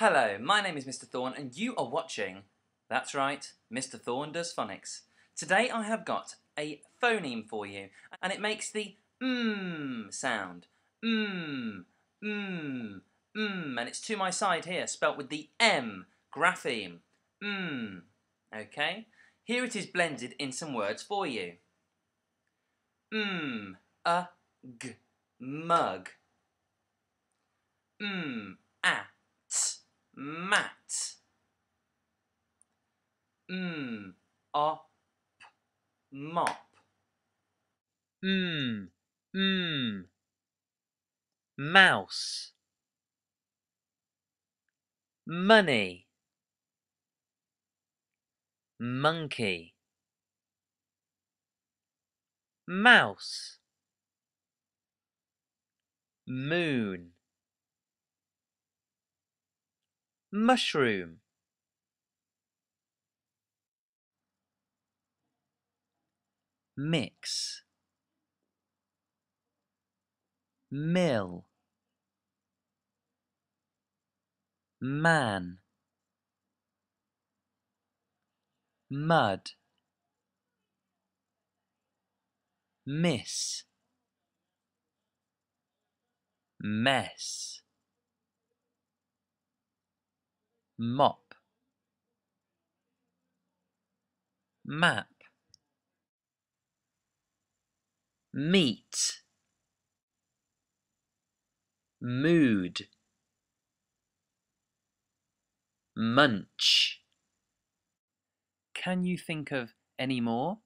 Hello, my name is Mr. Thorne and you are watching, that's right, Mr. Thorne Does Phonics. Today I have got a phoneme for you and it makes the mmm sound. Mmm, mmm, mmm, and it's to my side here, spelt with the M, grapheme. Mmm, okay? Here it is blended in some words for you. Mmm, a, g, mug. Mmm, Mmm, op, mop. Mmm, mmm. Mouse. Money. Monkey. Mouse. Moon. Mushroom. Mix. Mill. Man. Mud. Miss. Mess. Mop. Map. Meat. Mood. Munch. Can you think of any more?